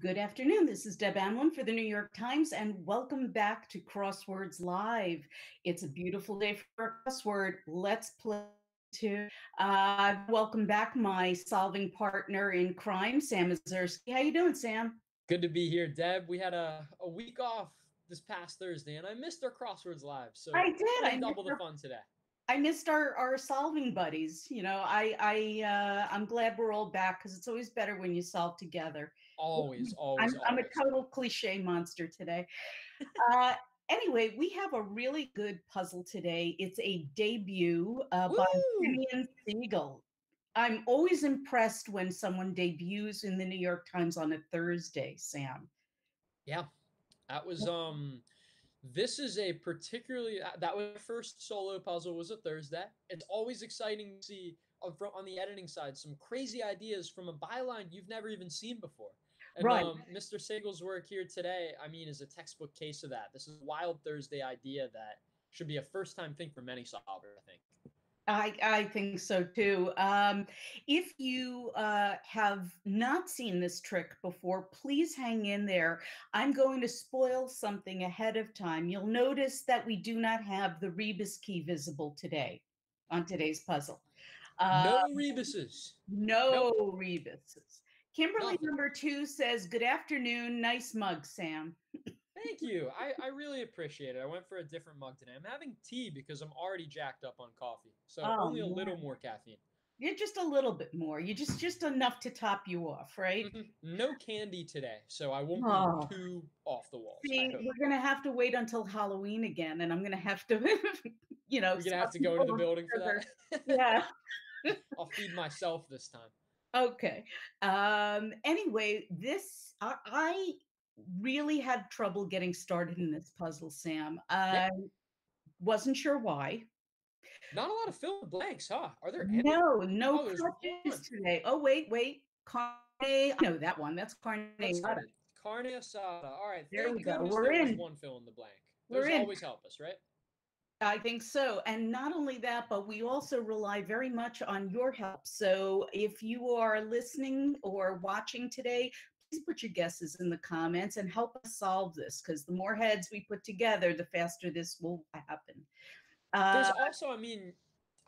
Good afternoon. This is Deb Amlen for the New York Times, and welcome back to Crosswords Live. It's a beautiful day for a crossword. Let's play to uh, welcome back my solving partner in crime, Sam Ezersky. How you doing, Sam? Good to be here, Deb. We had a, a week off this past Thursday, and I missed our Crosswords Live. So I did. I double the fun today. I missed our, our solving buddies. You know, I I uh, I'm glad we're all back because it's always better when you solve together. Always, always. I'm, always. I'm a total cliche monster today. uh, anyway, we have a really good puzzle today. It's a debut uh, by Simeon Seigel. I'm always impressed when someone debuts in the New York Times on a Thursday, Sam. Yeah, that was um this is a particularly uh, that was first solo puzzle was a Thursday. It's always exciting to see on the editing side some crazy ideas from a byline you've never even seen before. And right. um, Mr. Seigel's work here today, I mean, is a textbook case of that. This is a wild Thursday idea that should be a first time thing for many solvers, I think. I, I think so too. Um, if you uh, have not seen this trick before, please hang in there. I'm going to spoil something ahead of time. You'll notice that we do not have the rebus key visible today on today's puzzle. no um, rebuses. No nope. rebuses. Kimberly Nothing. number two says, Good afternoon. Nice mug, Sam. Thank you. I, I really appreciate it. I went for a different mug today. I'm having tea because I'm already jacked up on coffee. So oh, only a little more caffeine. Yeah, just a little bit more. You just just enough to top you off, right? Mm-hmm. No candy today, so I won't oh. be too off the wall. See, we're gonna have to wait until Halloween again, and I'm gonna have to, you know, you're gonna have to go into the building for that. yeah, I'll feed myself this time. Okay. Um. Anyway, this I, I really had trouble getting started in this puzzle, Sam. I wasn't sure why. Not a lot of fill blanks, huh? Are there any? No, no oh, today. Oh, wait, wait. Carne, I know that one. That's carne asada. Carne asada. All right. There we go. We're in. one fill in the blank. Those We're always help us, right? I think so. And not only that, but we also rely very much on your help. So if you are listening or watching today, please put your guesses in the comments and help us solve this because the more heads we put together, the faster this will happen. Uh, There's also, I mean,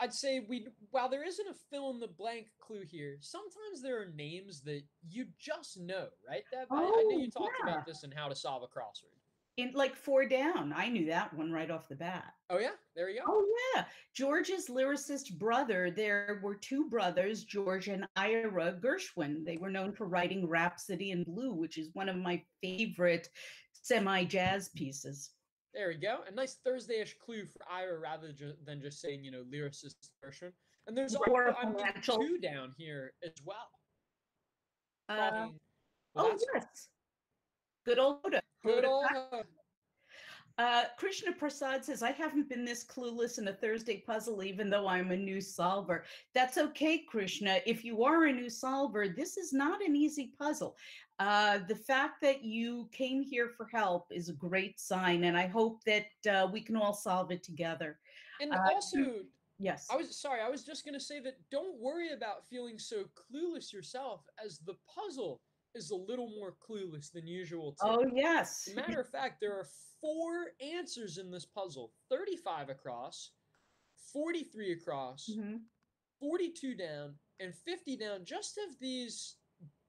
I'd say we while there isn't a fill in the blank clue here, sometimes there are names that you just know, right? That, oh, I, I, know you oh, talked yeah. about this and how to solve a crossword in like four down. I knew that one right off the bat. Oh yeah, there you go. Oh yeah, George's lyricist brother. There were two brothers, George and Ira Gershwin. They were known for writing Rhapsody in Blue, which is one of my favorite semi-jazz pieces. There we go. A nice Thursday-ish clue for Ira rather than just saying, you know, lyricist Gershwin. And there's also I'm two down here as well. Uh, well, oh yes. Good old Good old. Uh, Krishna Prasad says, I haven't been this clueless in a Thursday puzzle, even though I'm a new solver. That's okay, Krishna. If you are a new solver, this is not an easy puzzle. Uh, the fact that you came here for help is a great sign, and I hope that uh, we can all solve it together. And uh, also, yes, I was sorry, I was just going to say that don't worry about feeling so clueless yourself as the puzzle is a little more clueless than usual. Too. Oh, yes. matter of fact, there are four answers in this puzzle 35 across, 43 across, mm-hmm. 42 down, and 50 down, just of these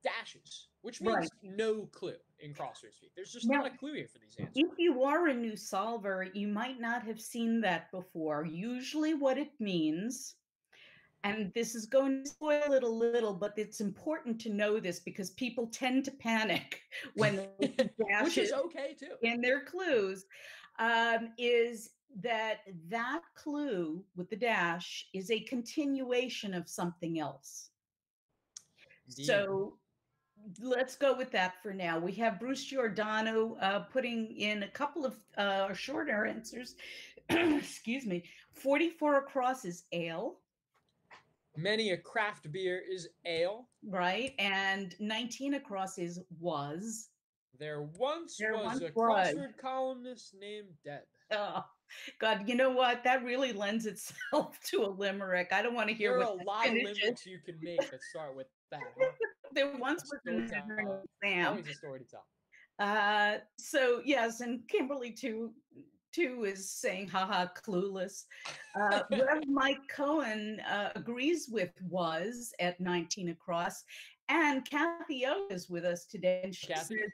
dashes, which means right. no clue in crossword speak. There's just now, not a clue here for these answers. If you are a new solver, you might not have seen that before. Usually, what it means and this is going to spoil it a little, but it's important to know this because people tend to panic when which is okay too in their clues. Um, is that that clue with the dash is a continuation of something else. Indeed. So let's go with that for now. We have Bruce Giordano uh, putting in a couple of uh, shorter answers. Excuse me. 44 across is ale. Many a craft beer is ale. Right. And 19 across is was. There once there was once a was. crossword columnist named Deb. Oh, God, you know what? That really lends itself to a limerick. I don't want to hear There are a lot of limericks you can make that start with that. There once was a Sam. Always a story to tell. Uh, so yes, and Kimberly too too is saying, haha, clueless. Uh, Rev Mike Cohen uh, agrees with was at 19 across. And Kathy O is with us today. And she Kathy. says,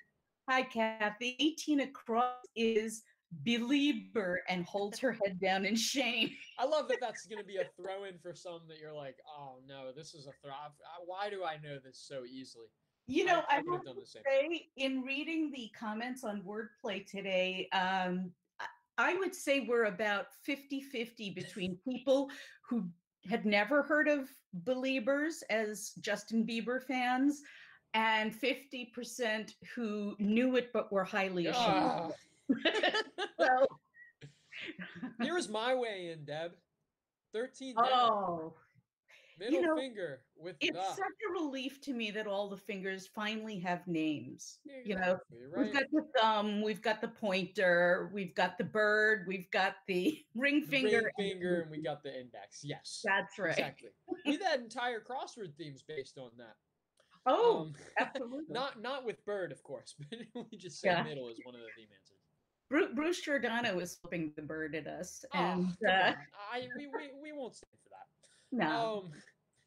Hi, Kathy. 18 across is believer and holds her head down in shame. I love that that's going to be a throw in for some that you're like, oh no, this is a throw. Why do I know this so easily? You know, I, I, I have to say, in reading the comments on wordplay today, um, I would say we're about 50 50 between people who had never heard of Beliebers as Justin Bieber fans and 50% who knew it but were highly ashamed. well, here's my way in, Deb. 13 Oh, Middle you know, finger with it's the. such a relief to me that all the fingers finally have names. you know, right. we've got the thumb, we've got the pointer, we've got the bird, we've got the ring finger, ring finger, and we got the index. Yes, that's right. Exactly. we had entire crossword themes based on that. Oh, um, absolutely. not not with bird, of course, but we just say yeah. middle is one of the theme answers. Bruce, Bruce Giordano was flipping the bird at us, oh, and uh, I we, we we won't stand for that. No. Um,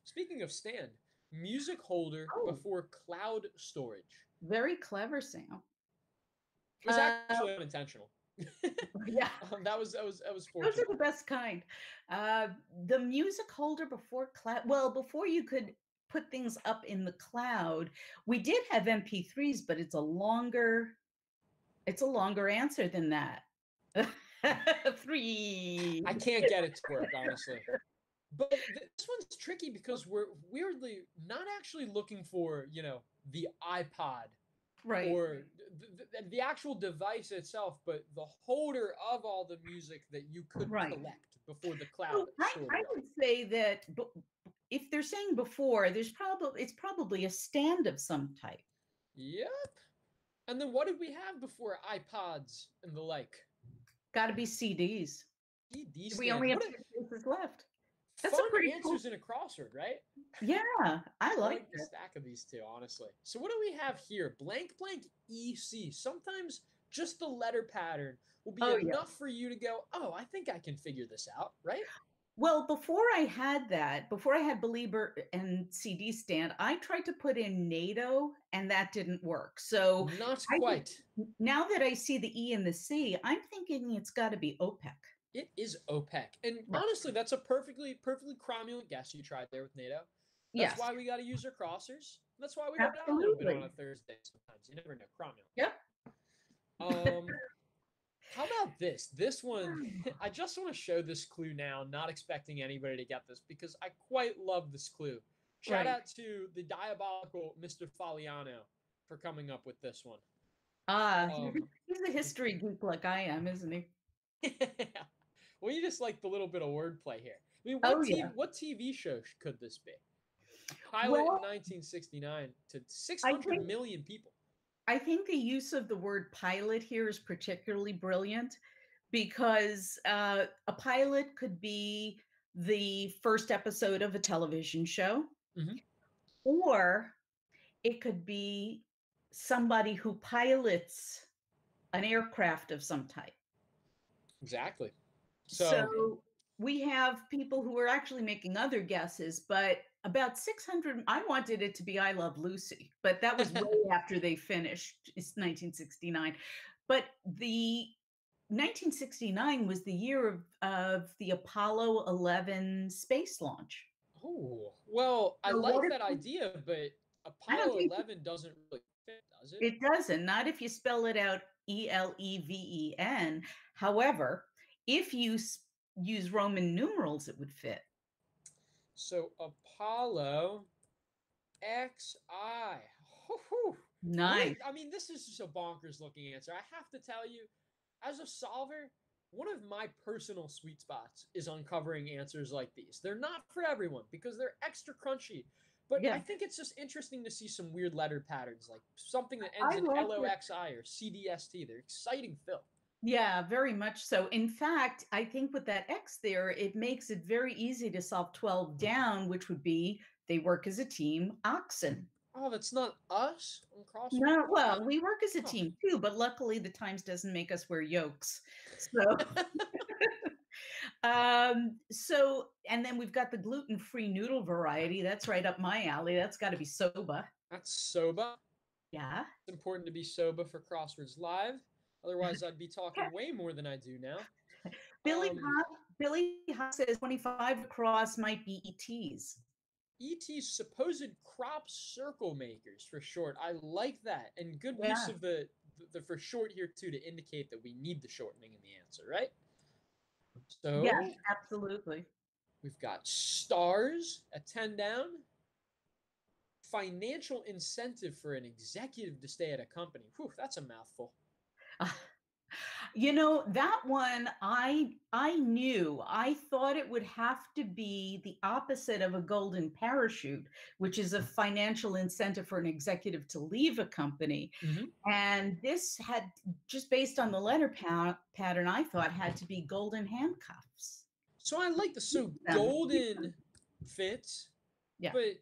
Speaking of stand, music holder oh. before cloud storage. Very clever, Sam. It was actually uh, unintentional. yeah, um, that was that was that was. Fortunate. Those are the best kind. Uh, the music holder before cloud. Well, before you could put things up in the cloud, we did have MP3s, but it's a longer. It's a longer answer than that. Three. I can't get it to work, honestly. But this one's tricky because we're weirdly not actually looking for, you know, the iPod right. or the, the, the, actual device itself but the holder of all the music that you could right. collect before the cloud so I, I, would say that if they're saying before there's probably it's probably a stand of some type. Yep and then what did we have before ipods and the like? Got to be cds CDs we only have two places left that's Fun a pretty answers cool. in a crossword, right? Yeah, I like, I like the stack of these two, honestly. So what do we have here? Blank blank EC. Sometimes just the letter pattern will be oh, enough yeah. for you to go, oh, I think I can figure this out, right? Well, before I had that, before I had Belieber and CD stand, I tried to put in NATO and that didn't work. So not quite. I, now that I see the E and the C, I'm thinking it's got to be OPEC. It is OPEC. And right. honestly, that's a perfectly, perfectly cromulent guess you tried there with NATO. That's yes. why we got to use our crossers. That's why we go down a little bit on a Thursday sometimes. You never know. Cromulent. Yep. Um, how about this? This one, I just want to show this clue now, not expecting anybody to get this because I quite love this clue. Shout right. out to the diabolical Mr. Fagliano for coming up with this one. Ah, uh, um, he's a history geek like I am, isn't he? Well, you just like the little bit of wordplay here. I mean, what, oh, TV, yeah. what TV show could this be? Pilot well, in 1969 to six hundred million people. I think the use of the word pilot here is particularly brilliant because uh, a pilot could be the first episode of a television show, mm-hmm. or it could be somebody who pilots an aircraft of some type. Exactly. So, so we have people who are actually making other guesses, but about 600 i wanted it to be i love lucy but that was way after they finished it's 1969 but the 1969 was the year of, of the apollo 11 space launch. Oh well i so like that idea but apollo 11 doesn't really fit does it? It doesn't not if you spell it out e-l-e-v-e-n however if you use Roman numerals, it would fit. So Apollo XI. Nice. I mean, this is just a bonkers looking answer. I have to tell you, as a solver, one of my personal sweet spots is uncovering answers like these. They're not for everyone because they're extra crunchy. But yeah. I think it's just interesting to see some weird letter patterns, like something that ends I in like LOXI or CDST. They're exciting fill. Yeah, very much so. In fact, I think with that X there, it makes it very easy to solve 12 down, which would be they work as a team, oxen. Oh, that's not us on. No, well, we work as a team too, but luckily the Times doesn't make us wear yokes. So, um, so and then we've got the gluten-free noodle variety. That's right up my alley. That's got to be soba. That's soba. Yeah. It's important to be soba for Crosswords Live. Otherwise, I'd be talking way more than I do now. Billy um, Billy Hot says 25 across might be ETs. ET's supposed crop circle makers for short. I like that. And good yeah. use of the, the, the for short here too to indicate that we need the shortening in the answer, right? So Yeah, absolutely. We've got stars at 10 down. Financial incentive for an executive to stay at a company. Whew, that's a mouthful. You know, that one I I knew. I thought it would have to be the opposite of a golden parachute, which is a financial incentive for an executive to leave a company. Mm-hmm. And this had just based on the letter pa- pattern, I thought had to be golden handcuffs. So I like the so golden fits. Yeah. But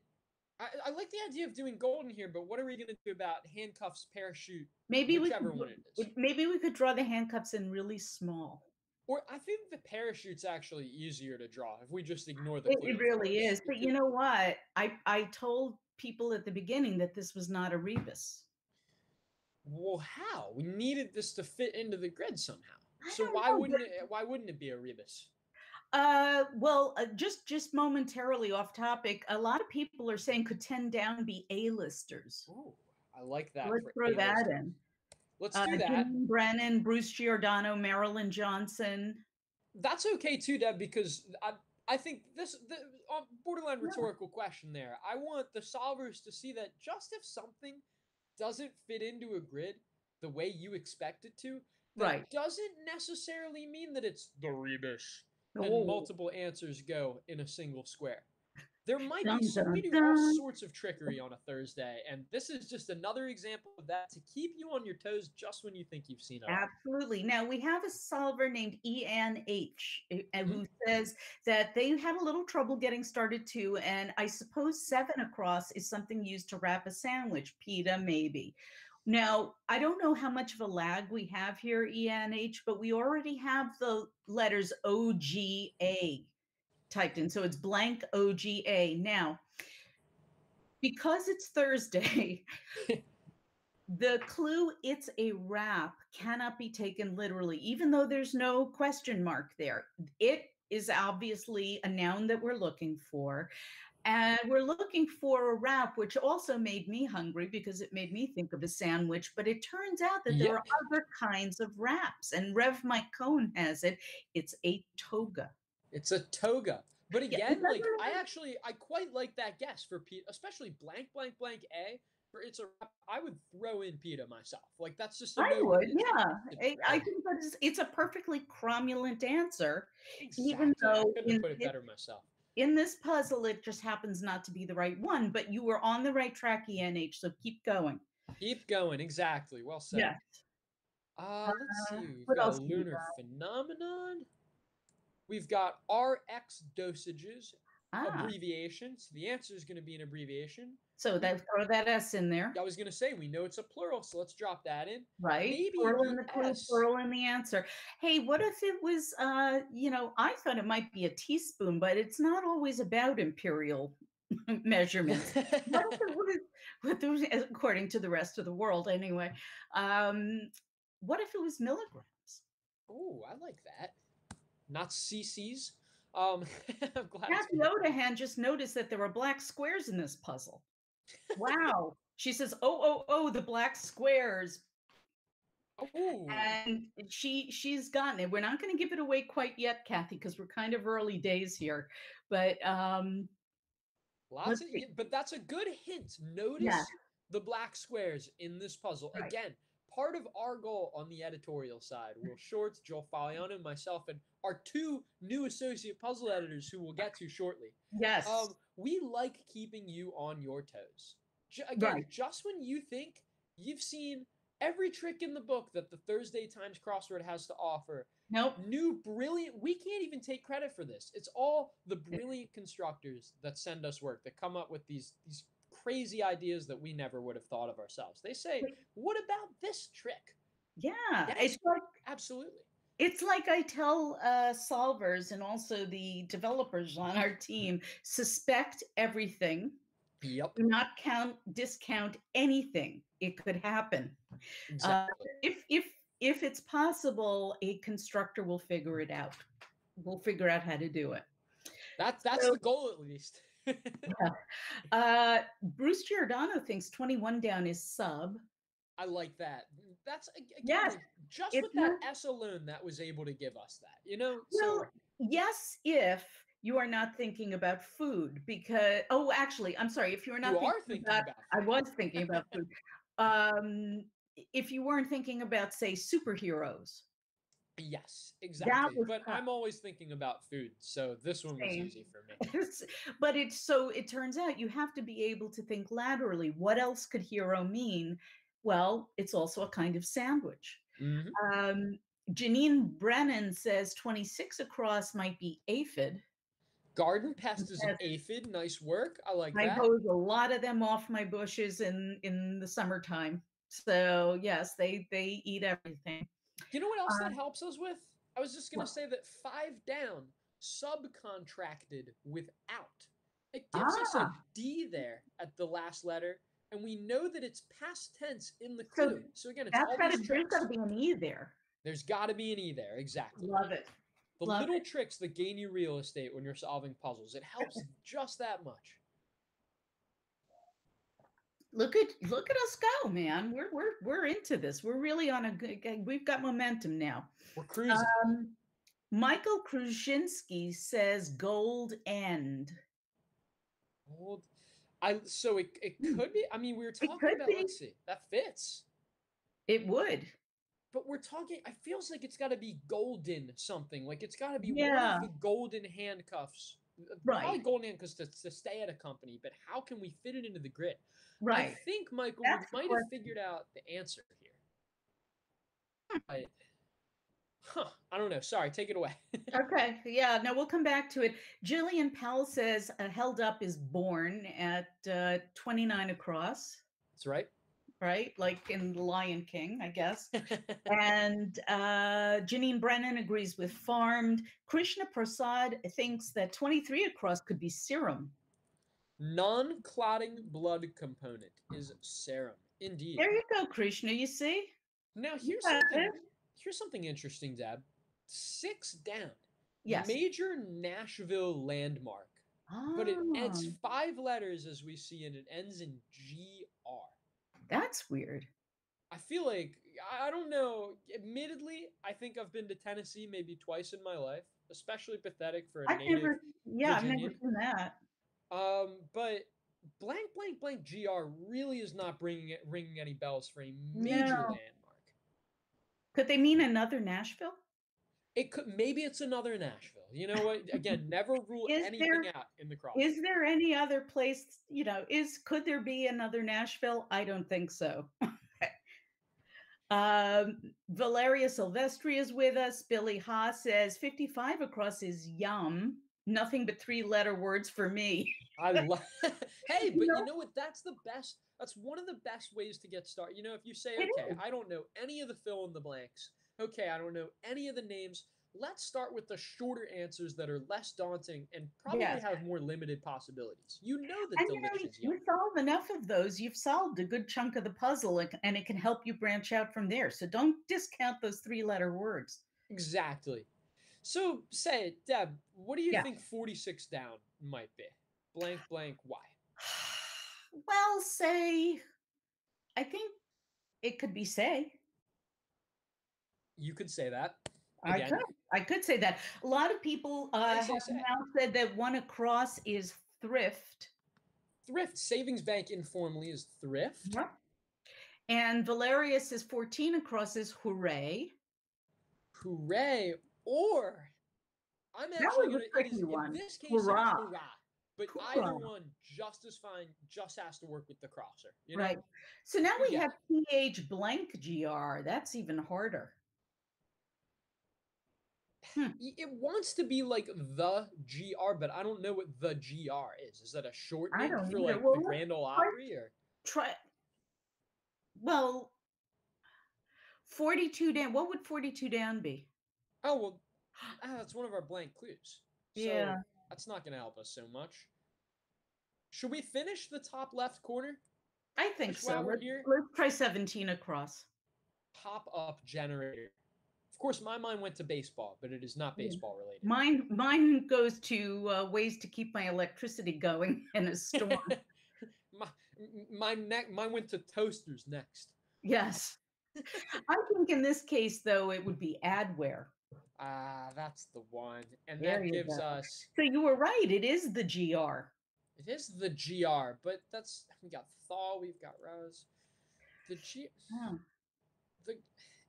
I, I, like the idea of doing golden here, but what are we going to do about handcuffs, parachute, maybe whichever we could, one it is? Maybe we could draw the handcuffs in really small. Or I think the parachute's actually easier to draw if we just ignore the. It, it really is, but you know what? I I told people at the beginning that this was not a rebus. Well, how? We needed this to fit into the grid somehow. So why know, wouldn't it? Why wouldn't it be a rebus? Uh, well, uh, just just momentarily off topic. A lot of people are saying could ten down be A-listers. Oh, I like that. Let's throw that in. Let's uh, do that. Jim Brennan, Bruce Giordano, Marilyn Johnson. That's okay too, Deb, because I I think this the uh, borderline rhetorical yeah. question there. I want the solvers to see that just if something doesn't fit into a grid the way you expect it to, right, doesn't necessarily mean that it's the rebus and oh. multiple answers go in a single square. There might dun, be some, we do all sorts of trickery on a Thursday, and this is just another example of that to keep you on your toes just when you think you've seen it. Absolutely. Now we have a solver named ENH eh, mm-hmm. who says that they had a little trouble getting started too, and I suppose seven across is something used to wrap a sandwich. Pita, maybe. Now, I don't know how much of a lag we have here, ENH, but we already have the letters OGA typed in. So it's blank OGA. Now, because it's Thursday, the clue it's a wrap cannot be taken literally, even though there's no question mark there. It is obviously a noun that we're looking for. And we're looking for a wrap, which also made me hungry because it made me think of a sandwich. But it turns out that there are other kinds of wraps. And Rev Mike Cohn has it. It's a toga. It's a toga. But again, yeah, like I actually I quite like that guess for Pete, especially blank blank blank A. For it's a I would throw in PETA myself. Like that's just I would, yeah. I, I, think that is it's a perfectly cromulent answer. Exactly. Even though I couldn't put it better myself in this puzzle, it just happens not to be the right one, but you were on the right track, ENH. So keep going. Keep going. Exactly. Well said. Yes. Uh, let's see. We've what got a lunar phenomenon. We've got RX dosages, ah. abbreviation. So the answer is going to be an abbreviation. So that throw that S in there. I was gonna say we know it's a plural, so let's drop that in. Right. Maybe plural in the plural in the answer. Hey, what if it was uh, you know, I thought it might be a teaspoon, but it's not always about imperial measurements. what if it was, what was, according to the rest of the world anyway? Um, what if it was milligrams? Oh, I like that. Not cc's. Um, I'm glad. Kathy Odahan just noticed that there were black squares in this puzzle wow. She says, "Oh, oh, oh, the black squares." Ooh. And she she's gotten it. We're not going to give it away quite yet, Kathy, because we're kind of early days here. But um lots of, but that's a good hint. Notice yeah. the black squares in this puzzle. Right. Again, part of our goal on the editorial side, Will Shortz, Joel Fagliano, and myself, and our two new associate puzzle editors who we'll get to shortly. Yes. Um, we like keeping you on your toes. again, right. just when you think you've seen every trick in the book that the Thursday Times crossword has to offer. Nope. New brilliant. We can't even take credit for this. It's all the brilliant constructors that send us work that come up with these these crazy ideas that we never would have thought of ourselves. They say, "What about this trick?" Yeah, Yes, it's like absolutely. It's like I tell uh, solvers and also the developers on our team suspect everything. Yep, Do not count discount anything. It could happen. Uh, if if if it's possible, a constructor will figure it out. We'll figure out how to do it. That's that's so- the goal at least. Uh, Bruce Giordano thinks 21 down is sub. I like that. That's again Yes, just with that S alone that was able to give us that. You know, Well, so yes, if you are not thinking about food, because oh, actually, I'm sorry. If you are not you thinking, are thinking about, about. I was thinking about food. Um, if you weren't thinking about, say, superheroes, Yes, exactly. But tough. I'm always thinking about food, so this one was easy for me. But it's so it turns out you have to be able to think laterally. What else could hero mean? Well, it's also a kind of sandwich. Mhm. Um, Janine Brennan says 26 across might be aphid. Garden pest is an aphid. Nice work. I like I that. hose a lot of them off my bushes in in the summertime. So yes, they they eat everything. You know what else that Um, helps us with? I was just gonna what? say that five down subcontracted without. It gives us a Ah. There at the last letter, and we know that it's past tense in the clue. So, again, it's That's got there's got to be an e there. There's got to be an E there, exactly. Love it. the love little it. tricks that gain you real estate when you're solving puzzles. It helps just that much. Look at look at us go, man. We're we're we're into this. We're really on a good. We've got momentum now. We're cruising. Um, Michael Kruszinski says gold end. Hold. I so it, it Hmm. could be. I mean, we were talking about. be. Let's see. That fits. It would. But we're talking. It feels like it's got to be golden something. Like it's got to be Yeah. one of the golden handcuffs. uh, Probably Right. golden handcuffs to, to stay at a company. But how can we fit it into the grid? Right. I think Michael we might have figured out the answer here. Hmm. I, huh, I don't know. Sorry, take it away. Okay. Yeah. No, we'll come back to it. Jillian Powell says uh, held up is born at uh, 29 across, That's right. right? Like in Lion King, I guess. and uh, Janine Brennan agrees with farmed. Krishna Prasad thinks that 23 across could be serum. Non-clotting blood component is serum. Indeed. There you go, Krishna. You see? Now here's something. Here's something interesting, Deb. Six down. Yes. Major Nashville landmark, but it ends Ah, five letters as we see, and it ends in GR. That's weird. I feel like I don't know. Admittedly, I think I've been to Tennessee maybe twice in my life. Especially pathetic for a I've native. never, yeah, I've never seen that. Um, but blank, blank, blank GR really is not bringing it ringing any bells for a major No. landmark. Could they mean another Nashville? It could maybe it's another Nashville. You know what? Again, never rule anything there- out in the cross. Is there any other place, you know, is could there be another Nashville? I don't think so. um, Valeria Silvestri is with us. Billy Ha says 55 across is yum. Nothing but three letter words for me. I love. hey, but you know what? That's the best. That's one of the best ways to get started. You know, if you say, okay. I don't know any of the fill in the blanks. Okay, I don't know any of the names. Let's start with the shorter answers that are less daunting and probably Yes. have more limited possibilities. You know that And you know, you solve enough of those, you've solved a good chunk of the puzzle and- it can help you branch out from there. So don't discount those three letter words. Exactly. So say it, Deb. What do you Yeah. think forty-six down might be? Blank, blank. Why? well, say, I think it could be say. You could say that. I could. I could say that. A lot of people uh, have say now said that one across is thrift. Thrift savings bank informally is thrift. And Valerius says 14 across is hooray. Hooray! Or I'm actually was a gonna. It tricky is, in one. this case, Hurrah. hurrah. But either one just as fine. Just has to work with the crosser. You know? Right. So now we Yeah. have PH blank GR. That's even harder. hmm. it wants to be like the GR, but I don't know what the GR is. Is that a short name for like well, the Grand Ole Opry or try? Well, forty-two down. What would forty-two down be? Oh well, ah, that's one of our blank clues. So yeah, that's not going to help us so much. Should we finish the top left corner? I think so. Let's, let's try seventeen across. Pop up generator Of course, my mind went to baseball, but it is not baseball related. Mine, mine goes to uh, ways to keep my electricity going in a storm. my, my neck, mine went to toasters next. Yes, I think in this case, though, it would be adware. Ah, that's the one, and there that gives go. us. So you were right. It is the gr. It is the gr, but that's we got thaw, we've got rose. The g. Oh. The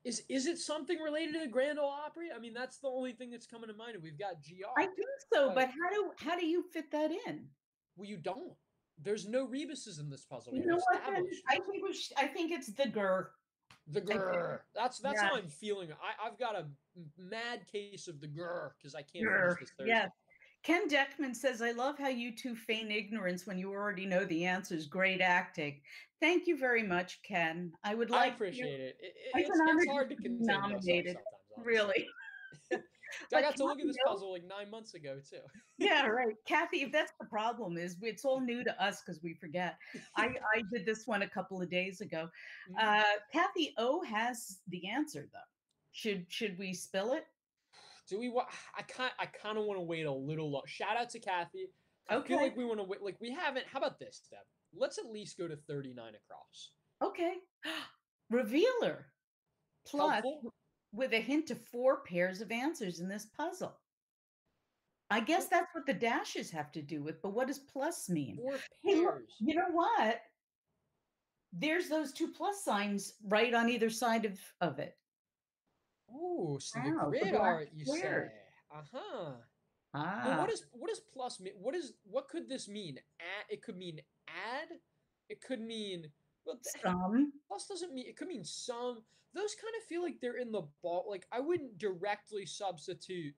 is is it something related to the Grand Ole Opry? I mean, that's the only thing that's coming to mind. We've got GR. I think so, but, but how do how do you fit that in? Well, you don't. There's no rebuses in this puzzle. You know what? I think I think it's the Gur. The Gur. That's that's yeah. how I'm feeling. I I've got a mad case of the Gur because I can't finish this Thursday. Yeah. Ken Deckman says, I love how you two feign ignorance when you already know the answers. Great acting. Thank you very much, Ken. I would like I appreciate to, it. it it's, it's hard to contain nominated. Really. I got to look at this puzzle like nine months ago too. yeah, right, Kathy. If that's the problem, is it's all new to us because we forget. I I did this one a couple of days ago. Mm-hmm. Uh, Kathy O has the answer though. Should should we spill it? Do we want? I kind I kind of want to wait a little long. Shout out to Kathy. I okay. feel like we want to wait. Like we haven't. How about this, Deb? Let's at least go to thirty nine across. Okay. Revealer. Plus, Helpful. With a hint of four pairs of answers in this puzzle. I guess that's what the dashes have to do with, but what does plus mean? Four pairs. you know what? There's those two plus signs right on either side of, of it. Oh, so the grid art you say. Uh-huh. Ah. Well, what is what does plus mean? What is what could this mean? Add, it could mean add. It could mean well, some. Plus doesn't mean it could mean some. Those kind of feel like they're in the ball. Like I wouldn't directly substitute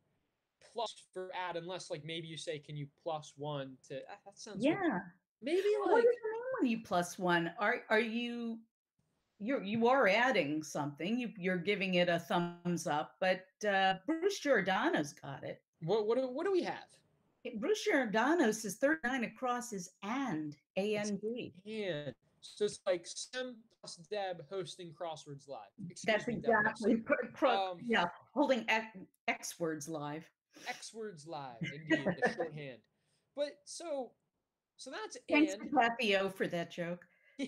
plus for add unless like maybe you say can you plus one to ah, that sounds yeah weird. maybe like what does it mean when you plus one are are you you're you are adding something. You you're giving it a thumbs up, but uh, Bruce Giordano's got it. What what do, what do we have? Bruce Giordano says 39 across is and A N D. And so it's like Sam plus Deb hosting crosswords live. Excuse That's me, exactly. um, yeah, holding X, X words live. X words live, indeed, the shorthand. But so, so that's Thanks and. Kathy O for that joke.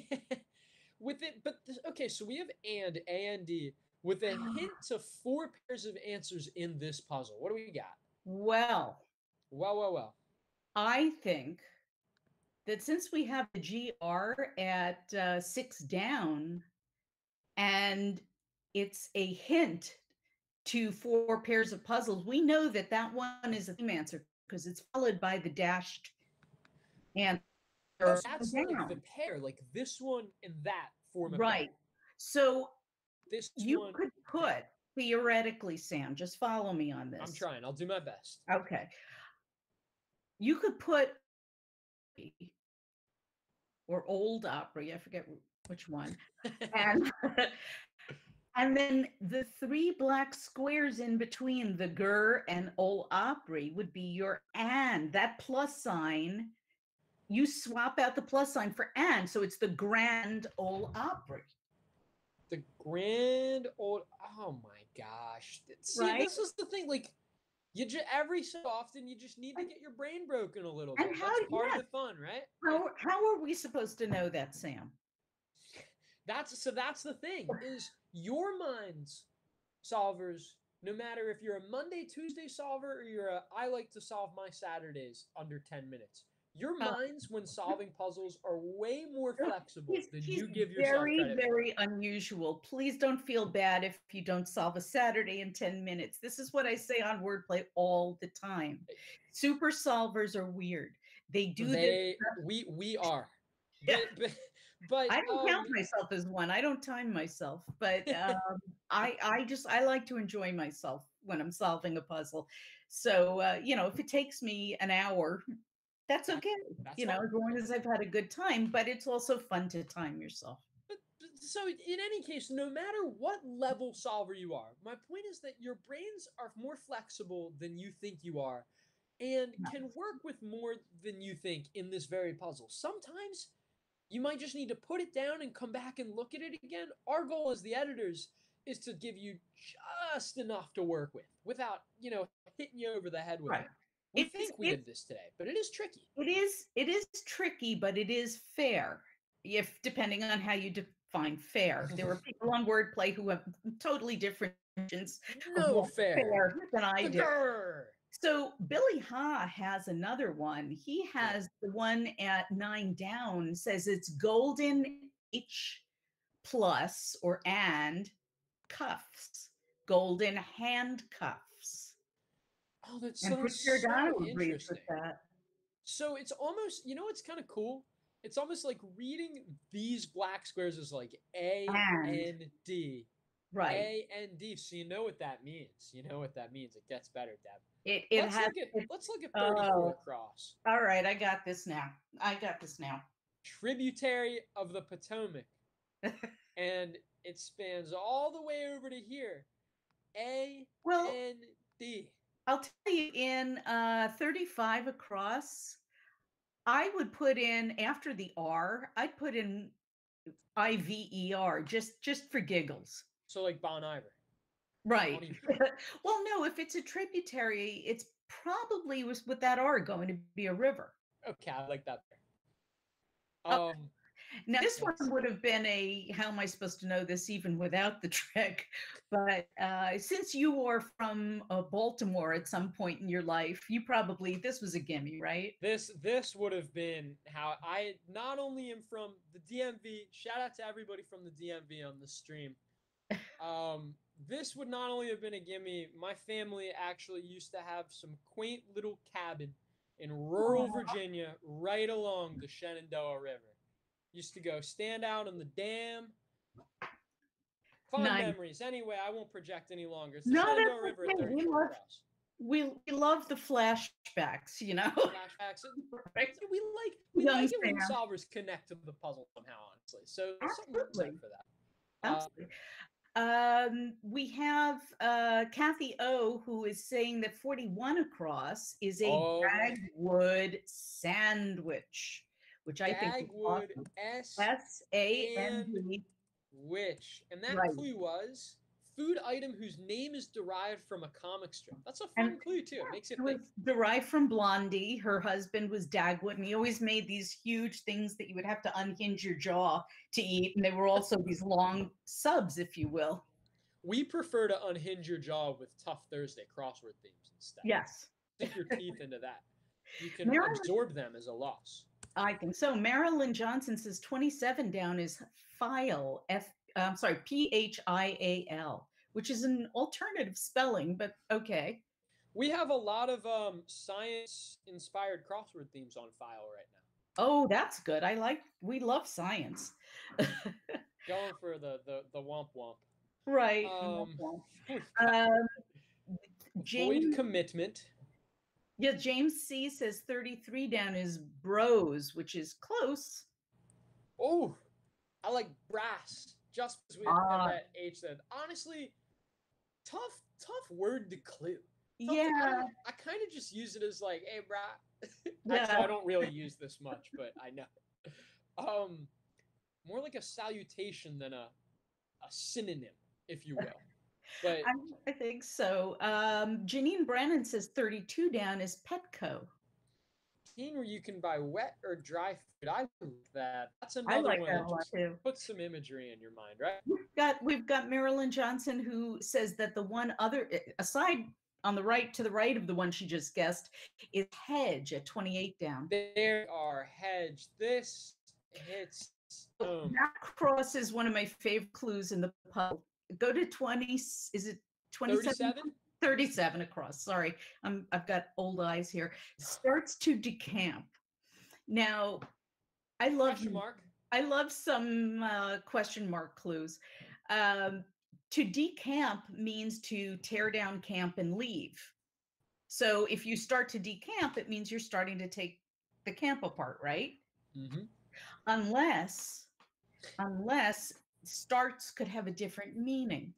with it, but okay, so we have and A and D with a hint to four pairs of answers in this puzzle. What do we got? Well, well, well, well. I think that since we have the GR at uh, six down, and it's a hint to four pairs of puzzles, we know that that one is a theme answer because it's followed by the dashed and that's like the pair, like this one and that form a right. Pair. So this you one, could put theoretically, Sam. Just follow me on this. I'm trying. I'll do my best. Okay. You could put or old Opry. I forget which one, and and then the three black squares in between the Gur and Ole Opry would be your and that plus sign you swap out the plus sign for and, so it's the Grand Old Opry. The Grand Old. Oh my gosh! See, right? this is the thing. Like, you just every so often you just need to get your brain broken a little bit. And how, That's part yeah. of the fun, right? How how are we supposed to know that, Sam? That's so. That's the thing. Is your mind's solvers no matter if you're a Monday, Tuesday solver or you're a I like to solve my Saturdays under 10 minutes. Your uh, minds, when solving puzzles, are way more flexible he's, than he's you give yourself very, credit. Very, unusual. Please don't feel bad if you don't solve a Saturday in 10 minutes. This is what I say on Wordplay all the time. Super solvers are weird. They do they, this. We, we are. Yeah. But, but, I don't um, count myself as one. I don't time myself, but um, I, I just, I like to enjoy myself when I'm solving a puzzle. So, uh, you know, if it takes me an hour, that's okay. That's you know, as long as I've had a good time, but it's also fun to time yourself. But, so, in any case, no matter what level solver you are, my point is that your brains are more flexible than you think you are and can work with more than you think in this very puzzle. Sometimes you might just need to put it down and come back and look at it again. Our goal as the editors is to give you just enough to work with without, you know, hitting you over the head with right. it. We it's, think we did this today, but it is tricky. It is it is tricky, but it is fair. If depending on how you define fair. There were people on wordplay who have totally different no fair. fair than I do. So Billy Ha has another one. He has the one at nine down says it's golden H plus or and cuffs, golden handcuffs. Oh, that's and so, interesting. That. So it's almost, you know, it's kind of cool. It's almost like reading these black squares is like A and D, Right. A A N D. So you know what that means. You know what that means. It gets better, Deb. It, it let's, has, look at, it, let's look at 34 uh, across. All right, I got this now. I got this now. Tributary of the Potomac. and it spans all the way over to here. A well, N D. I'll tell you in uh, 35 across, I would put in after the R, I'd put in I V E R just just for giggles. So like Bon Iver. Right. well, no, if it's a tributary, it's probably was with that R going to be a river. Okay, I like that. Oh, um, now this one would have been a how am I supposed to know this even without the trick? But uh, since you are from uh, Baltimore at some point in your life, you probably this was a gimme, right? This this would have been how I not only am from the DMV. Shout out to everybody from the DMV on the stream. Um, this would not only have been a gimme, my family actually used to have some quaint little cabin in rural Virginia right along the Shenandoah River. Used to go stand out on the dam. Fun nice. memories. Anyway, I won't project any longer. It's the no, Shenandoah River okay. we, love, we, we love the flashbacks, you know? Flashbacks. we like we Young like it when solvers connect to the puzzle somehow, honestly. So something for that. Absolutely. Uh, um, we have uh, Kathy O, who is saying that 41 across is a oh. Dagwood sandwich, which I think is awesome. S A N D. Which, and that right. clue was food item whose name is derived from a comic strip. That's a fun and, clue too. It makes it think. derived from Blondie. Her husband was Dagwood, and he always made these huge things that you would have to unhinge your jaw to eat, and they were also these long subs, if you will. We prefer to unhinge your jaw with Tough Thursday crossword themes instead. Yes. Stick your teeth into that. You can absorb them as a loss. I think so. Marilyn Johnson says 27 down is file F I'm sorry, P H I A L, which is an alternative spelling, but okay. We have a lot of um, science inspired crossword themes on file right now. Oh, that's good. I like, we love science. Going for the, the, the womp womp. Right. Um, um, James, commitment. Yeah, James C says 33 down is bros, which is close. Oh, I like brass just because we uh, that H then. Honestly, tough, tough word to clue. Tough yeah. To, I, I kind of just use it as like, hey, brah. yeah. Actually, I don't really use this much, but I know. Um, more like a salutation than a a synonym, if you will. But I, I think so. Um, Janine Brennan says 32 down is Petco where you can buy wet or dry food. I like that. That's another like one. That. Put some imagery in your mind, right? We've got we've got Marilyn Johnson who says that the one other eh, aside on the right to the right of the one she just guessed is hedge at 28 down. There are hedge. This hits. Um, that cross is one of my favorite clues in the puzzle. Go to 20. Is it 27? 37 across. Sorry, I'm, I've got old eyes here. Starts to decamp. Now, I love question mark. I love some uh, question mark clues. Um, to decamp means to tear down camp and leave. So if you start to decamp, it means you're starting to take the camp apart, right? Mm-hmm. Unless, unless starts could have a different meaning.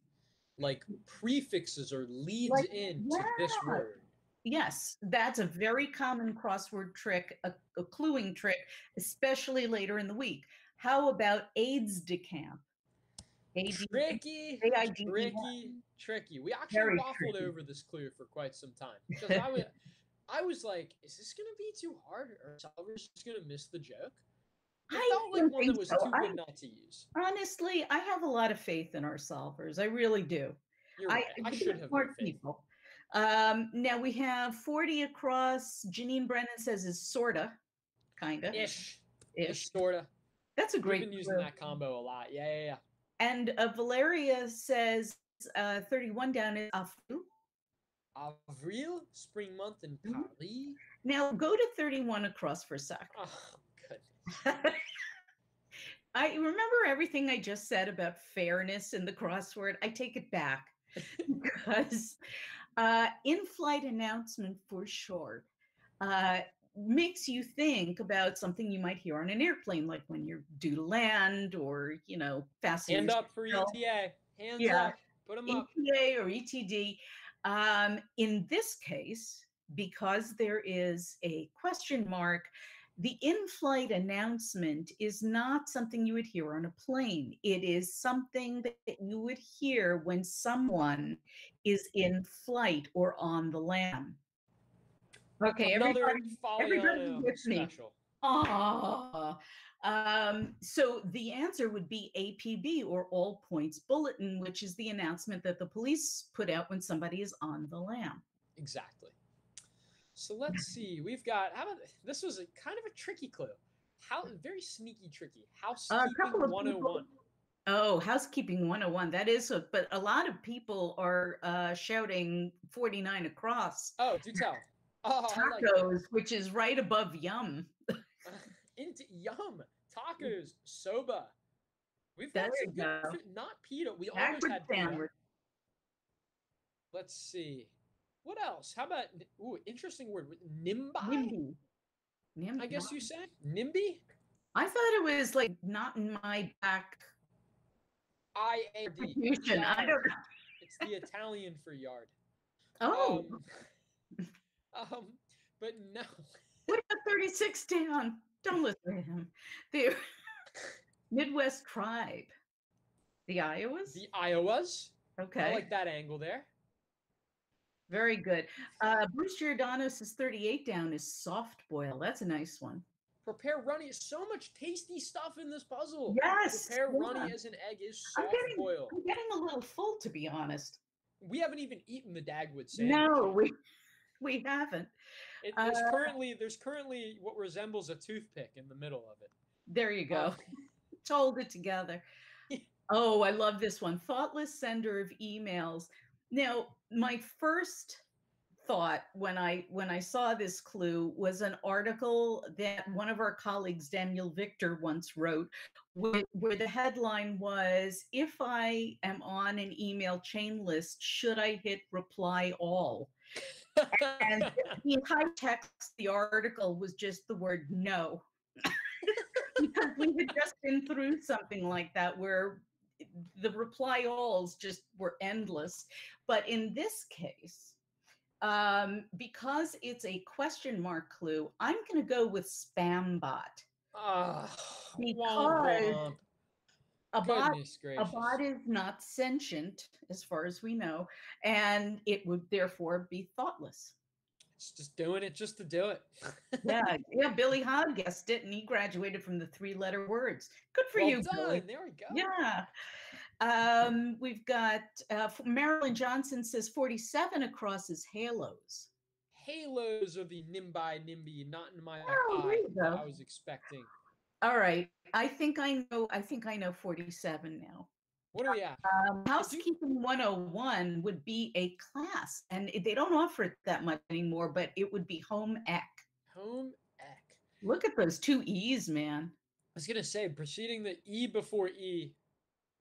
Like prefixes or leads like, in yeah. to this word. Yes, that's a very common crossword trick, a, a cluing trick, especially later in the week. How about aides-de-camp? tricky, tricky, tricky. We actually Very waffled tricky. over this clue for quite some time because I was, I was like, "Is this gonna be too hard? Or Solver's just gonna miss the joke?" I felt like one that was so. too good I, not to use. Honestly, I have a lot of faith in our solvers. I really do. You're Right. I, I should have more people. Um, now we have 40 across. Janine Brennan says is sorta, kinda. Ish. Ish. Ish sorta. That's a great. We've been using that combo a lot. Yeah, yeah, yeah. And uh, Valeria says uh, 31 down is Avril. Avril, spring month in mm-hmm. Paris. Now go to 31 across for a sec. Oh. I remember everything I just said about fairness in the crossword. I take it back because uh, in flight announcement for short uh, makes you think about something you might hear on an airplane, like when you're due to land or, you know, fast. Hand up for ETA. Hands yeah. up. Put them up. ETA or ETD. Um, in this case, because there is a question mark, the in flight announcement is not something you would hear on a plane. It is something that you would hear when someone is in flight or on the lam. Okay, Another everybody, everybody gets me. Ah. Um, so the answer would be APB or All Points Bulletin, which is the announcement that the police put out when somebody is on the lam. Exactly. So let's see. We've got how about this was a kind of a tricky clue. How very sneaky tricky. Housekeeping uh, 101. People, oh, housekeeping 101. That is a, but a lot of people are uh, shouting 49 across. Oh, do tell. Oh, tacos, like which is right above yum. Into yum tacos, soba. We've got some good, not pita. We always had pita. Let's see. What else? How about ooh, interesting word. Nimby. Nimby. Nimby. I guess you say Nimby. I thought it was like not in my back. I A D. I don't know. It's the Italian for yard. Oh. Um, um, but no. What about 36 down? Don't listen to him. The Midwest tribe. The Iowas? The Iowas. Okay. I like that angle there. Very good. Uh, Bruce Giordano says 38 down is soft boil. That's a nice one. Prepare runny. Is so much tasty stuff in this puzzle. Yes. Prepare yeah. runny as an egg is soft I'm getting, boil. I'm getting a little full, to be honest. We haven't even eaten the Dagwood sandwich. No, we we haven't. It, there's uh, currently there's currently what resembles a toothpick in the middle of it. There you go. Hold it together. oh, I love this one. Thoughtless sender of emails. Now, my first thought when I when I saw this clue was an article that one of our colleagues, Daniel Victor, once wrote, where, where the headline was, "If I am on an email chain list, should I hit reply all?" and the entire text, the article was just the word no. because we had just been through something like that where the reply alls just were endless. But in this case, um, because it's a question mark clue, I'm going to go with spam bot. Oh, because a bot, a bot is not sentient as far as we know, and it would therefore be thoughtless. It's just doing it just to do it. yeah, yeah. Billy Hogg guessed it, and he graduated from the three-letter words. Good for well you, done. Billy. There we go. Yeah. Um, we've got uh, Marilyn Johnson says 47 across is halos. Halos are the nimby nimby, not in my oh, eye I was expecting. All right. I think I know. I think I know 47 now. What are we at? Um, housekeeping 101 would be a class, and they don't offer it that much anymore, but it would be home ec. Home ec. Look at those two E's, man. I was going to say, preceding the E before E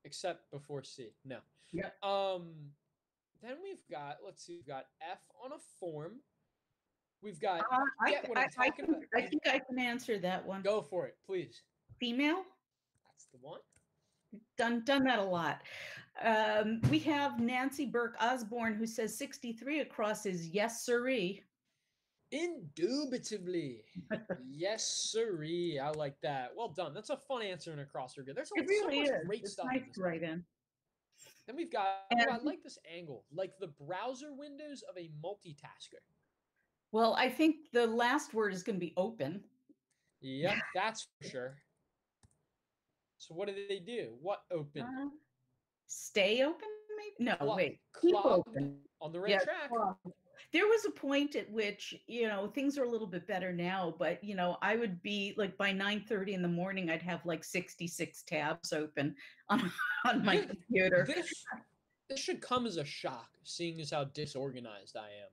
except before C. No. Yep. Um, then we've got let's see, we've got F on a form. We've got Uh, I, I, I'm I, think, about. I think I can answer that one. go for it, please. Female? That's the one. Done done that a lot. Um, we have Nancy Burke Osborne who says 63 across is yes siree. Indubitably. yes, sirree. I like that. Well done. That's a fun answer in a crossword. There's It really so much is. great It's stuff. nice in this to write in. Then we've got, oh, I like this angle, like the browser windows of a multitasker. Well, I think the last word is going to be open. Yep, that's for sure. So what do they do? What open? Uh, stay open, maybe? No, Clog- wait. Keep clogged open. On the right Yeah, track. clogged. There was a point at which, you know, things are a little bit better now, but you know, I would be like by 9 30 in the morning, I'd have like 66 tabs open on, on my This- computer. This, this should come as a shock, seeing as how disorganized I am.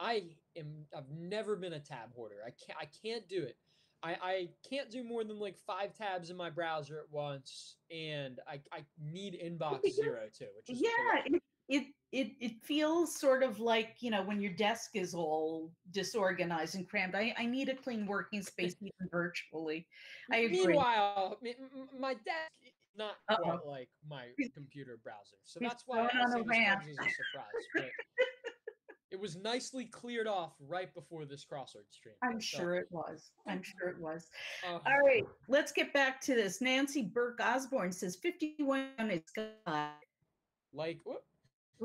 I am. I've never been a tab hoarder. I can't. I can't do it. I, I can't do more than like five tabs in my browser at once, and I, I need inbox zero too, which is yeah. It, it it feels sort of like you know when your desk is all disorganized and crammed i i need a clean working space even virtually i agree Meanwhile, my desk is not quite like my computer browser, so he's that's why I going on say a this rant. comes as a surprise. But it was nicely cleared off right before this crossword stream. i'm so, sure it was i'm sure it was uh, all right let's get back to this nancy burke osborne says 51 is God. like whoop, Oop.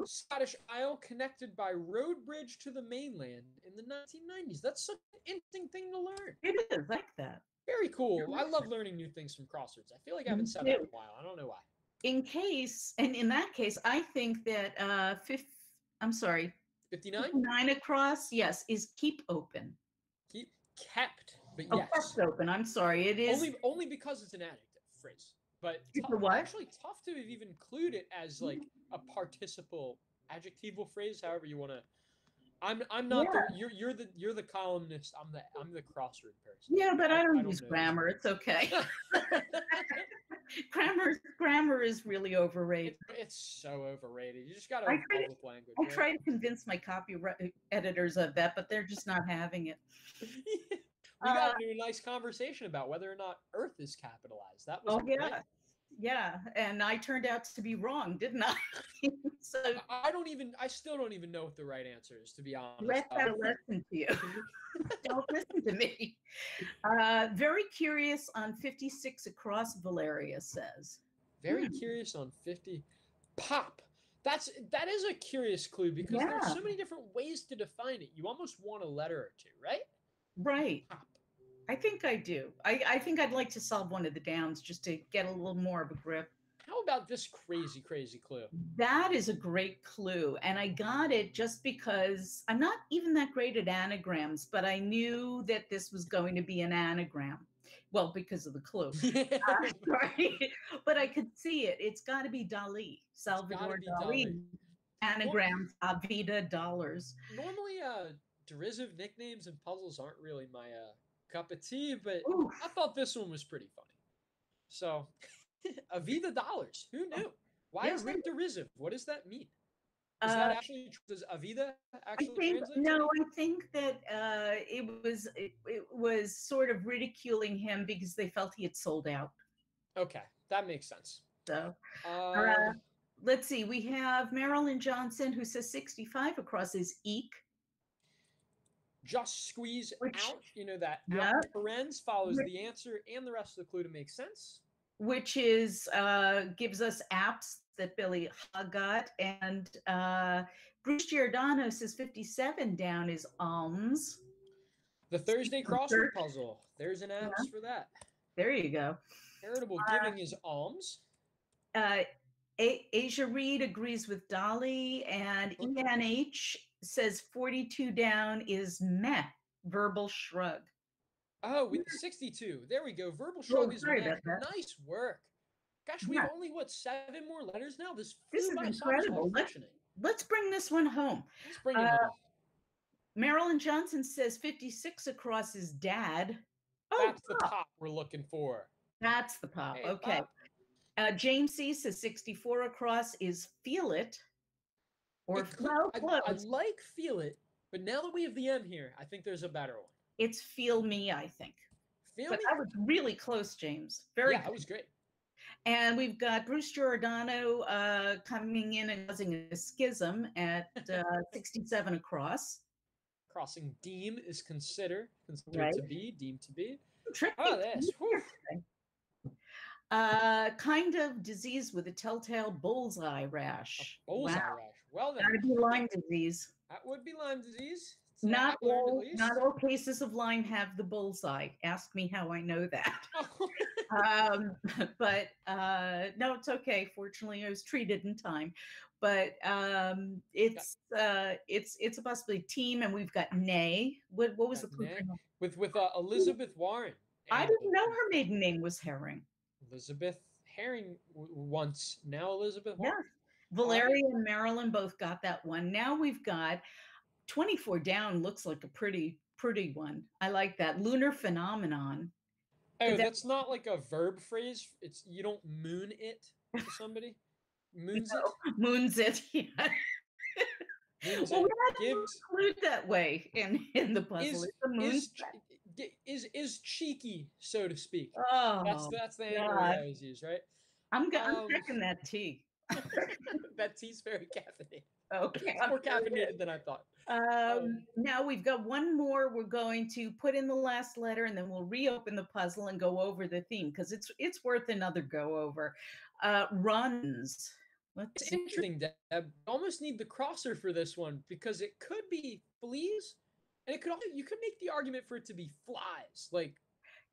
Scottish Isle connected by road bridge to the mainland in the 1990s. That's such an interesting thing to learn. it is like that Very cool. I love learning new things from crosswords. I feel like I haven't said that in a while. I don't know why. in case and in that case i think that uh fifth i'm sorry 59? 59 across yes is keep open Keep kept, but oh, yes. kept open i'm sorry it is Only only because it's an adjective phrase. But It's what? actually tough to even include it as like a participle adjectival phrase, however you want to. I'm I'm not the you're you're the you're the columnist. I'm the I'm the crossword person. Yeah, but I I- don't I don't use know. grammar. It's okay. grammar grammar is really overrated. It's, it's so overrated. You just gotta I evolve try to- language. I right? try to convince my copyright editors of that, but they're just not having it. we Uh, got into a nice conversation about whether or not Earth is capitalized. That was Oh great- yeah, yeah, and I turned out to be wrong, didn't I? so I I don't even. I still don't even know what the right answer is, to be honest. let that Um, lesson to you. don't listen to me. Uh, very curious on 56 across Valeria says. Very Hmm. curious on 50. Pop. That's that is a curious clue because there's so many different ways to define it. You almost want a letter or two, right? Right. Pop. I think I do. I, I think I'd like to solve one of the downs just to get a little more of a grip. How about this crazy, crazy clue? That is a great clue. And I got it just because I'm not even that great at anagrams, but I knew that this was going to be an anagram. Well, because of the clue. Uh, right? But I could see it. It's got to be Dali, Salvador be Dali. Dali. Anagrams, Avida dollars. Normally, uh, derisive nicknames and puzzles aren't really my uh, cup of tea, but Oof. I thought this one was pretty funny. So, Avida dollars. Who knew? Why Yeah, is really. that derisive? What does that mean? Is Uh, that actually does Avida I actually think translate? no. I think that uh, it was it, it was sort of ridiculing him because they felt he had sold out. Okay, that makes sense. So Uh, let's see. We have Marilyn Johnson who says 65 across his eek. Just squeeze Which- out. You know that Yeah. out parens follows the answer and the rest of the clue to make sense. which is uh, gives us apps that Billy got, and uh, Bruce Giordano says 57 down is alms. The Thursday crossword puzzle. There's an Yeah. for that. There you go. Heritable Uh, giving is alms. Uh, A- Asia Reed agrees with Dali, and ENH says 42 down is meh, verbal shrug. Oh, with 62. There we go. Verbal shrug is sorry meh. nice work. Gosh, we've Yeah. only what seven more letters now. This This is incredible. Let's- Let's bring this one home. Let's bring it uh, home. Marilyn Johnson says 56 across is dad. Oh, That's the pop. pop we're looking for. That's the pop. Hey, okay. Pop. Uh, James C says 64 across is feel it. Or it could, I, I, like feel it, but now that we have the M here, I think there's a better one. It's feel me, I think. Feel but me? I was really close, James. Very Yeah, that was great. And we've got Bruce Giordano uh, coming in and causing a schism at uh, 67 across. Crossing deem is considered considered right. to be deemed to be. Tricky. Oh, this. Uh, kind of disease with a telltale bullseye rash. A bullseye wow. rash. Well then. That'd be Lyme disease. That would be Lyme disease. not all, not all cases of Lyme have the bullseye. Ask me how I know that. um, but uh, no, it's okay. Fortunately, I was treated in time. But um, it's uh, it's it's a possibly team, and we've got Nay. What what was the with with uh, Elizabeth Warren? I didn't know her maiden name was Herring. Elizabeth Herring once. Now Elizabeth. Warren. Valeria and Marilyn both got that one. Now we've got 24 down looks like a pretty pretty one. I like that. Lunar phenomenon. Oh, that, that's not like a verb phrase. It's you don't moon it to somebody. Moons no, it. Moons it. Yeah. Moons well, it. we gives, include that way in in the puzzle. Is, is, is, is cheeky, so to speak. Oh, that's that's the answer I always use, right? I'm, I'm um, checking that tea. that tea's very caffeinated. Okay. It's more caffeinated than I thought. Um, um, now we've got one more. We're going to put in the last letter, and then we'll reopen the puzzle and go over the theme because it's it's worth another go over. Uh, runs. Let's it's interesting, Deb. Almost need the crosser for this one because it could be fleas, and it could also you could make the argument for it to be flies, like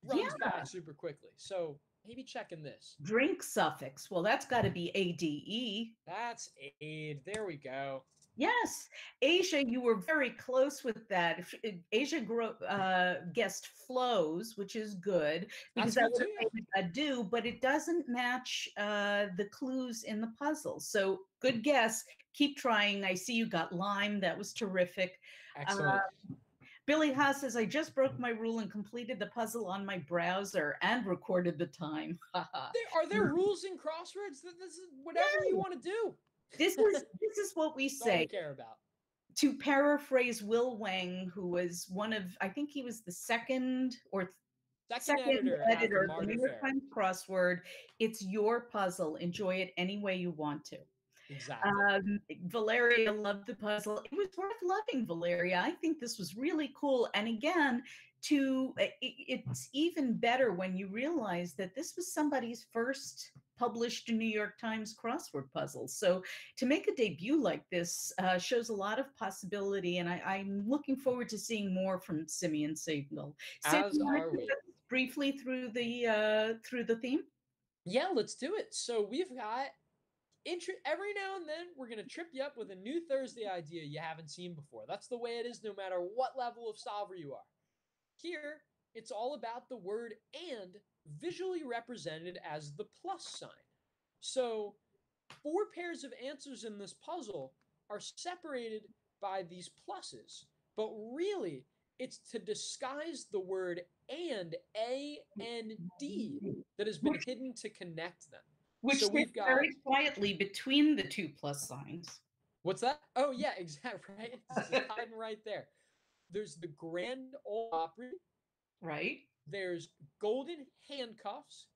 runs yeah. by super quickly. So maybe checking this. Drink suffix. Well, that's got to be ADE. That's aid. There we go. Yes, Asia, you were very close with that. Asia uh, guessed flows, which is good because That's that would a do, but it doesn't match uh, the clues in the puzzle. So good guess. Keep trying. I see you got lime. That was terrific. Excellent. Uh, Billy Haas says, I just broke my rule and completed the puzzle on my browser and recorded the time. there, are there hmm. rules in crosswords? That this is whatever you want to do. This is this is what we say. care about. To paraphrase Will Weng, who was one of, I think he was the second or second, second editor, editor of the New York Times crossword. It's your puzzle. Enjoy it any way you want to. Exactly. Um, Valeria loved the puzzle. It was worth loving, Valeria. I think this was really cool. And again, to it, it's even better when you realize that this was somebody's first published New York Times crossword puzzle. So to make a debut like this uh, shows a lot of possibility, and I, am looking forward to seeing more from Simeon Seigel. As are we. Briefly through the uh, through the theme. Yeah, let's do it. So we've got intro every now and then we're going to trip you up with a new Thursday idea you haven't seen before. That's the way it is no matter what level of solver you are. Here, it's all about the word and visually represented as the plus sign. So, four pairs of answers in this puzzle are separated by these pluses, but really it's to disguise the word and A and D that has been hidden to connect them. Which so we've got very quietly between the two plus signs. What's that? Oh yeah, exactly. Right, it's hiding right there. There's the Grand Ole Opry. Right. There's Golden Handcuffs.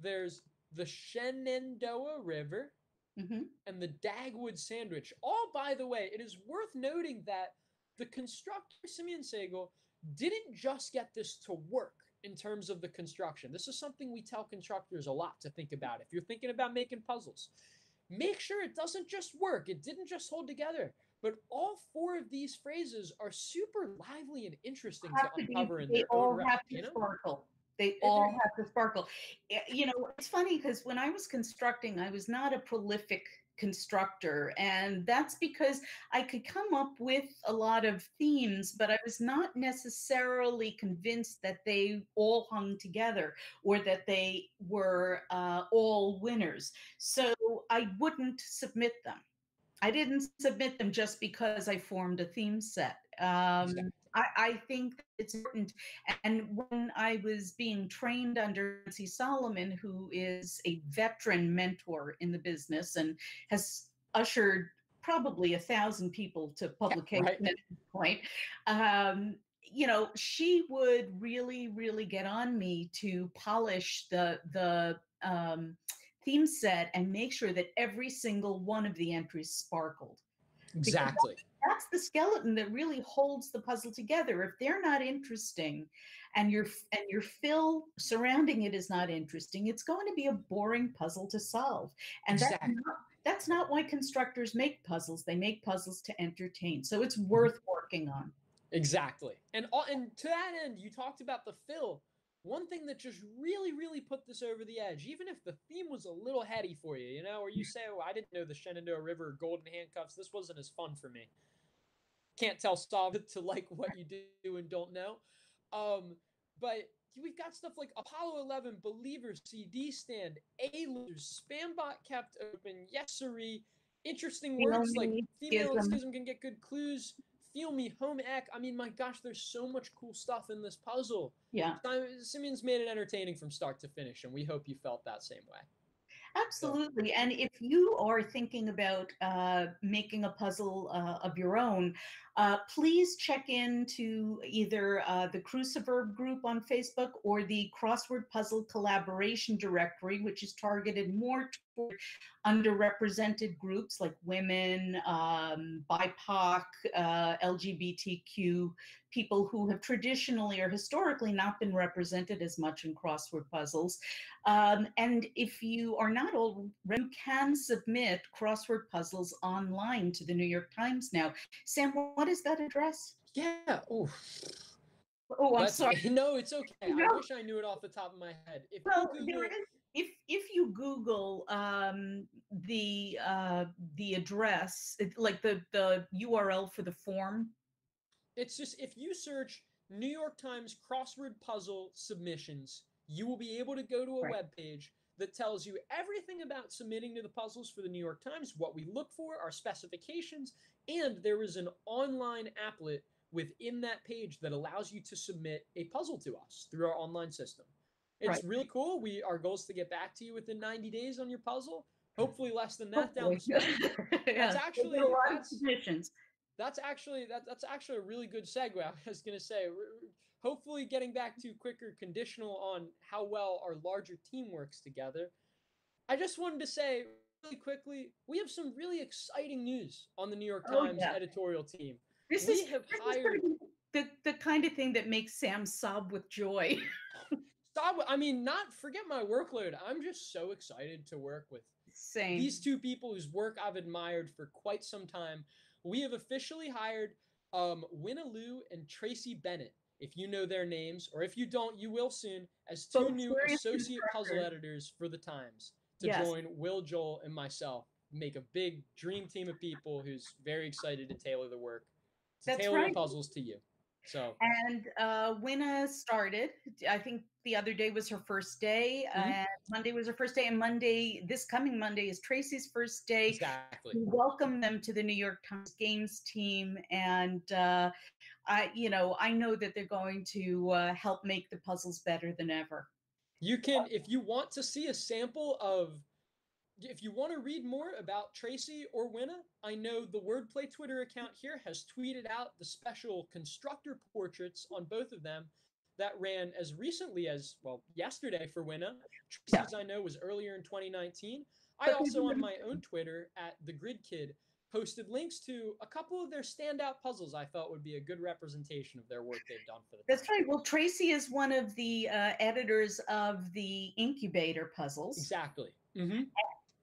There's the Shenandoah River. Mm-hmm. And the Dagwood Sandwich. All, by the way, it is worth noting that the constructor, Simeon Seigel, didn't just get this to work in terms of the construction. This is something we tell constructors a lot to think about. If you're thinking about making puzzles, make sure it doesn't just work. It didn't just hold together. But all four of these phrases are super lively and interesting to, to uncover be, in they their all own right, have to you know? sparkle. They all have to sparkle. Eh, you know, it's funny because when I was constructing, I was not a prolific constructor. And that's because I could come up with a lot of themes, but I was not necessarily convinced that they all hung together or that they were uh, all winners. So I wouldn't submit them. I didn't submit them just because I formed a theme set. Um. I, I, think it's important. And when I was being trained under Nancy Salomon, who is a veteran mentor in the business and has ushered probably a thousand people to publication right. at this point, um, you know, she would really, really get on me to polish the the um, theme set and make sure that every single one of the entries sparkled. Exactly. That's, the skeleton that really holds the puzzle together. If they're not interesting and your and your fill surrounding it is not interesting, it's going to be a boring puzzle to solve. And exactly. that's not, that's not why constructors make puzzles. They make puzzles to entertain. So it's mm-hmm. worth working on. Exactly. And all, and to that end, you talked about the fill. One thing that just really, really put this over the edge, even if the theme was a little heady for you, you know, or you say, "Oh, I didn't know the Shenandoah River golden handcuffs. This wasn't as fun for me." Can't tell Stav to like what you do and don't know. Um, but we've got stuff like Apollo 11, Believers, CD stand, A-losers, Spambot kept open, Yesery, interesting words like female schism can get good clues, feel me, home ec. I mean, my gosh, there's so much cool stuff in this puzzle. Yeah. Simeon's made it entertaining from start to finish, and we hope you felt that same way. Absolutely. And if you are thinking about uh, making a puzzle uh, of your own, uh, please check into either uh, the Cruciverb group on Facebook or the Crossword Puzzle Collaboration Directory, which is targeted more underrepresented groups like women, um, BIPOC, uh, LGBTQ people who have traditionally or historically not been represented as much in crossword puzzles. Um, and if you are not already, you can submit crossword puzzles online to the New York Times now. Sam, what is that address? Yeah. Oh. Oh, I'm That's, sorry. No, it's okay. No. I wish I knew it off the top of my head. If well, Google, if if you Google um, the uh, the address, like the the URL for the form, it's just if you search New York Times crossword puzzle submissions, you will be able to go to a right. web page that tells you everything about submitting to the puzzles for the New York Times, what we look for, our specifications, and there is an online applet within that page that allows you to submit a puzzle to us through our online system. It's right. really cool. We our goal is to get back to you within 90 days on your puzzle. Hopefully less than that down the stretch. yeah. That's actually that's, submissions. That's actually that, that's actually a really good segue. I was going to say hopefully getting back to quicker conditional on how well our larger team works together. I just wanted to say really quickly, we have some really exciting news on the New York oh, Times oh, yeah. editorial team. This we is, have hired the, the kind of thing that makes Sam sob with joy. sob, I mean, not forget my workload. I'm just so excited to work with Same. these two people whose work I've admired for quite some time. We have officially hired um, and Tracy Bennett. If you know their names, or if you don't, you will soon, as two Both new associate puzzle editors for the Times to yes. join Will, Joel, and myself. Make a big dream team of people who's very excited to tailor the work, to That's tailor right. the puzzles to you. So and uh, Wyna started. I think the other day was her first day, mm-hmm. and Monday was her first day, and Monday, this coming Monday, is Tracy's first day. Exactly. We welcome them to the New York Times Games team, and uh, I, you know, I know that they're going to uh, help make the puzzles better than ever. You can, if you want to see a sample of if you want to read more about Tracy or Wyna, I know the Wordplay Twitter account here has tweeted out the special constructor portraits on both of them that ran as recently as, well, yesterday for Wyna. Tracy's, yeah. I know, was earlier in 2019. I also, on my own Twitter at The Grid Kid, posted links to a couple of their standout puzzles I thought would be a good representation of their work they've done for the. That's time. right. Well, Tracy is one of the uh, editors of the Incubator puzzles. Exactly. Mm-hmm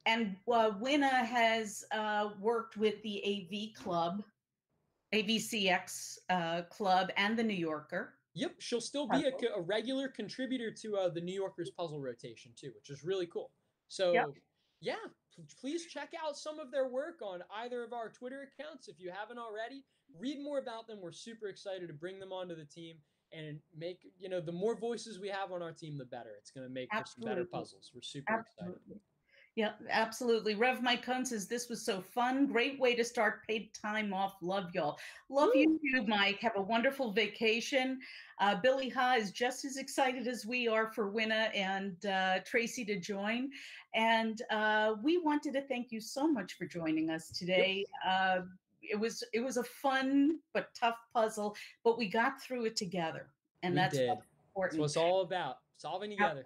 and uh, Wyna has uh, worked with the AV Club, AVCX uh, Club, and the New Yorker. Yep, she'll still be a, a, regular contributor to uh, the New Yorker's puzzle rotation too, which is really cool. So, yep. yeah, please check out some of their work on either of our Twitter accounts if you haven't already. Read more about them. We're super excited to bring them onto the team and make you know the more voices we have on our team, the better. It's going to make for some better puzzles. We're super Absolutely. excited. Yeah, absolutely. Rev Mike Cohn says this was so fun. Great way to start paid time off. Love y'all. Love Woo. you too, Mike. Have a wonderful vacation. Uh, Billy Ha is just as excited as we are for Wyna and uh, Tracy to join. And uh, we wanted to thank you so much for joining us today. Yep. Uh, it was it was a fun but tough puzzle, but we got through it together, and we that's did. That's what it's all about solving together.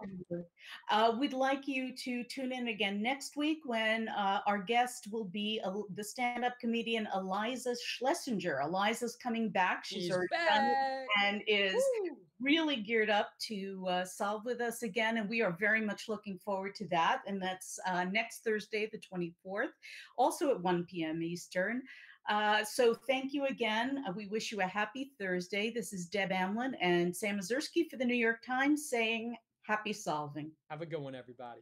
Uh, we'd like you to tune in again next week when uh, our guest will be uh, the stand-up comedian Eliza Schlesinger. Eliza's coming back. She's, She's already back. and is Woo. really geared up to uh, solve with us again. And we are very much looking forward to that. And that's uh, next Thursday, the 24th, also at 1 p.m. Eastern. Uh, so thank you again. Uh, we wish you a happy Thursday. This is Deb Amlen and Sam Ezersky for the New York Times saying happy solving. Have a good one, everybody.